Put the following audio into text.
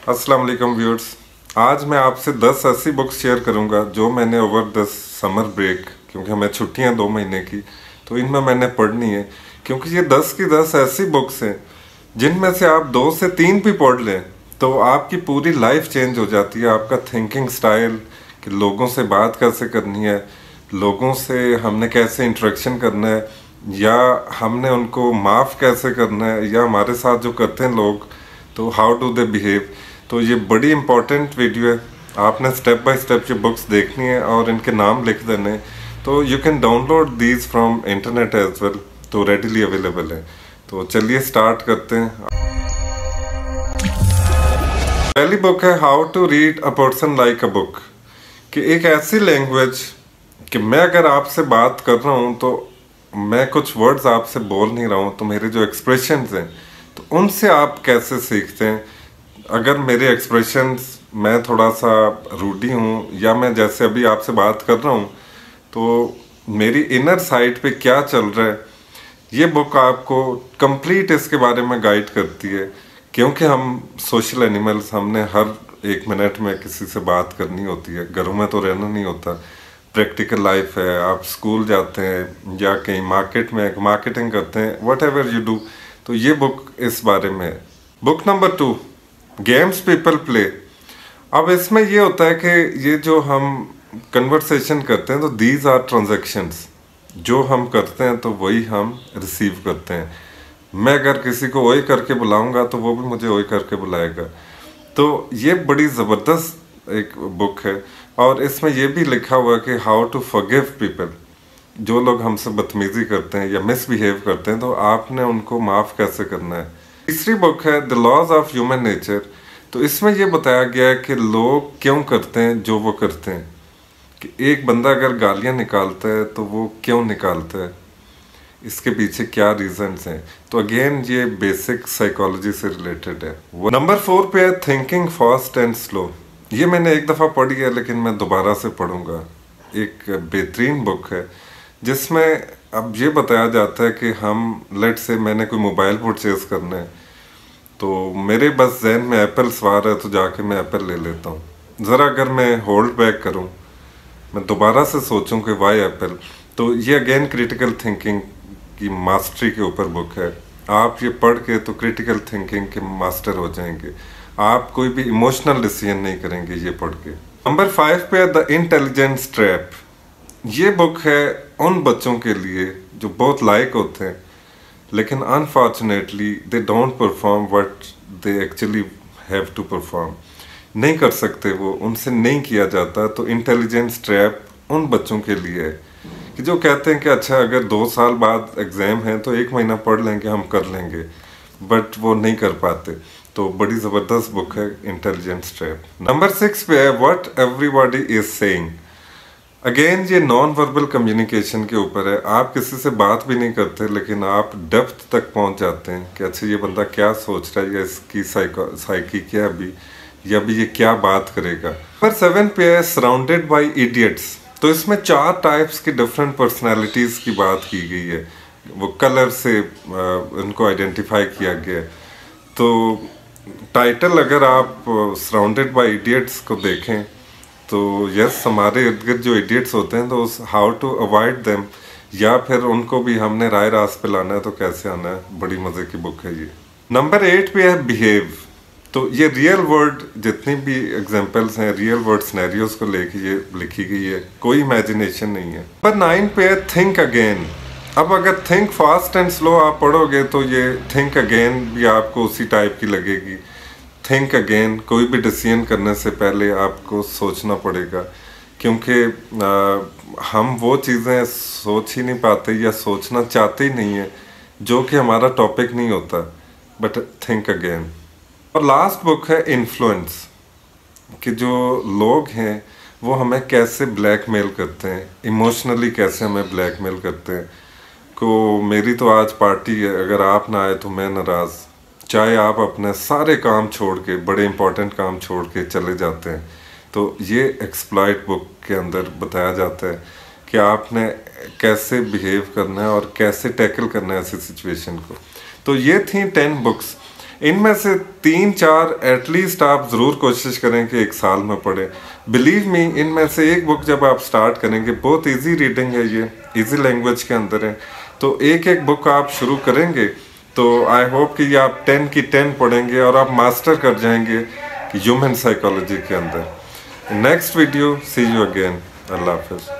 अस्सलाम वालेकुम व्यूअर्स। आज मैं आपसे 10 ऐसी बुक्स शेयर करूँगा जो मैंने ओवर द समर ब्रेक क्योंकि हमें छुट्टियाँ दो महीने की तो इनमें मैंने पढ़नी है, क्योंकि ये 10 की 10 ऐसी बुक्स हैं, जिनमें से आप दो से तीन भी पढ़ लें तो आपकी पूरी लाइफ चेंज हो जाती है, आपका थिंकिंग स्टाइल कि लोगों से बात कैसे करनी है, लोगों से हमने कैसे इंट्रैक्शन करना है, या हमने उनको माफ़ कैसे करना है, या हमारे साथ जो करते हैं लोग तो हाउ डू दे बिहेव तो ये बड़ी इंपॉर्टेंट वीडियो है। आपने स्टेप बाय स्टेप ये बुक्स देखनी है और इनके नाम लिख देने तो you can download these from internet as well तो रेडीली अवेलेबल है। तो चलिए स्टार्ट करते हैं। पहली बुक है how to read a person like a book कि एक ऐसी लैंग्वेज कि मैं अगर आपसे बात कर रहा हूँ तो मैं कुछ वर्ड्स आपसे बोल नहीं रहा हूँ तो मेरे जो एक्सप्रेशन हैं तो उनसे आप कैसे सीखते हैं? अगर मेरे एक्सप्रेशन मैं थोड़ा सा रूडी हूँ, या मैं जैसे अभी आपसे बात कर रहा हूँ तो मेरी इनर साइड पे क्या चल रहा है, ये बुक आपको कंप्लीट इसके बारे में गाइड करती है। क्योंकि हम सोशल एनिमल्स हमने हर एक मिनट में किसी से बात करनी होती है। घरों में तो रहना नहीं होता। प्रैक्टिकल लाइफ है, आप स्कूल जाते हैं, या कहीं मार्केट में मार्केटिंग करते हैं वट एवर यू डू तो ये बुक इस बारे में है। Book number two games people play अब इसमें ये होता है कि ये जो हम कन्वर्सेशन करते हैं तो दीज आर ट्रांजेक्शन्स जो हम करते हैं तो वही हम रिसीव करते हैं। मैं अगर किसी को वही करके बुलाऊँगा तो वो भी मुझे वही करके बुलाएगा। तो ये बड़ी ज़बरदस्त एक बुक है। और इसमें यह भी लिखा हुआ है कि हाउ टू फॉरगिव पीपल जो लोग हमसे बदतमीजी करते हैं या मिसबिहेव करते हैं तो आपने उनको माफ़ कैसे करना है? तीसरी बुक है the laws of human nature तो इसमें यह बताया गया है कि लोग क्यों करते हैं जो वो करते हैं। कि एक बंदा अगर गालियाँ निकालता है तो वो क्यों निकालता है? इसके पीछे क्या रीजंस हैं? तो अगेन ये बेसिक साइकोलॉजी से रिलेटेड है। नंबर फोर पे है थिंकिंग फास्ट एंड स्लो ये मैंने एक दफ़ा पढ़ी है, लेकिन मैं दोबारा से पढ़ूँगा। एक बेहतरीन बुक है, जिसमें अब ये बताया जाता है कि हम लेट से मैंने कोई मोबाइल परचेज़ करना है तो मेरे बस जहन में एप्पल सवार है तो जाके मैं एप्पल ले लेता हूँ। ज़रा अगर मैं होल्ड बैक करूँ, मैं दोबारा से सोचूं कि वाई एप्पल? तो ये अगेन क्रिटिकल थिंकिंग की मास्टरी के ऊपर बुक है। आप ये पढ़ के तो क्रिटिकल थिंकिंग के मास्टर हो जाएँगे। आप कोई भी इमोशनल डिसीज़न नहीं करेंगे ये पढ़ के। नंबर फाइव पे द इंटेलिजेंस ट्रैप ये बुक है उन बच्चों के लिए जो बहुत लायक होते हैं। लेकिन unfortunately they don't perform what they actually have to perform नहीं कर सकते वो, उनसे नहीं किया जाता तो इंटेलिजेंस ट्रैप उन बच्चों के लिए है। कि जो कहते हैं कि अच्छा अगर दो साल बाद एग्ज़ाम है तो एक महीना पढ़ लेंगे, हम कर लेंगे। बट वो नहीं कर पाते। तो बड़ी ज़बरदस्त बुक है इंटेलिजेंस ट्रैप नंबर सिक्स पे है what everybody is saying again ये नॉन वर्बल कम्युनिकेशन के ऊपर है। आप किसी से बात भी नहीं करते, लेकिन आप डेप्थ तक पहुँच जाते हैं कि अच्छा ये बंदा क्या सोच रहा है, या इसकी साइकी क्या अभी, या अभी ये क्या बात करेगा। नंबर सेवन पे है सराउंडेड बाई इडियट्स तो इसमें चार टाइप्स की डिफरेंट पर्सनैलिटीज़ की बात की गई है। वो कलर से उनको आइडेंटिफाई किया गया तो टाइटल अगर आप सराउंडेड बाय इडियट्स को देखें तो यस हमारे इर्द गिर्द जो इडियट्स होते हैं तो उस हाउ टू अवॉइड देम या फिर उनको भी हमने राय रास पे लाना है तो कैसे आना है? बड़ी मज़े की बुक है ये। नंबर एट पे है बिहेव तो ये रियल वर्ड जितनी भी एग्जांपल्स हैं रियल वर्ड स्नैरियोज को लेके ये लिखी गई है, कोई इमेजिनेशन नहीं है। नंबर नाइन पे है थिंक अगेन अब अगर थिंक फास्ट एंड स्लो आप पढ़ोगे तो ये थिंक अगेन भी आपको उसी टाइप की लगेगी। थिंक अगेन कोई भी डिसीज़न करने से पहले आपको सोचना पड़ेगा, क्योंकि हम वो चीज़ें सोच ही नहीं पाते या सोचना चाहते ही नहीं है, जो कि हमारा टॉपिक नहीं होता। बट थिंक अगेन और लास्ट बुक है इन्फ्लुएंस कि जो लोग हैं, वो हमें कैसे ब्लैकमेल करते हैं इमोशनली कैसे हमें ब्लैकमेल करते हैं। को मेरी तो आज पार्टी है, अगर आप ना आए तो मैं नाराज़। चाहे आप अपने सारे काम छोड़ के, बड़े इंपॉर्टेंट काम छोड़ के चले जाते हैं तो ये एक्सप्लाइट बुक के अंदर बताया जाता है कि आपने कैसे बिहेव करना है और कैसे टैकल करना है ऐसी सिचुएशन को। तो ये थी टेन बुक्स इनमें से तीन चार एटलीस्ट आप ज़रूर कोशिश करें कि एक साल में पढ़ें। बिलीव मी इनमें से एक बुक जब आप स्टार्ट करेंगे, बहुत इजी रीडिंग है ये इजी लैंग्वेज के अंदर है। तो एक एक बुक आप शुरू करेंगे तो आई होप कि आप टेन की टेन पढ़ेंगे और आप मास्टर कर जाएँगे ह्यूमन साइकोलॉजी के अंदर। Next video see you again अल्लाह हाफिज़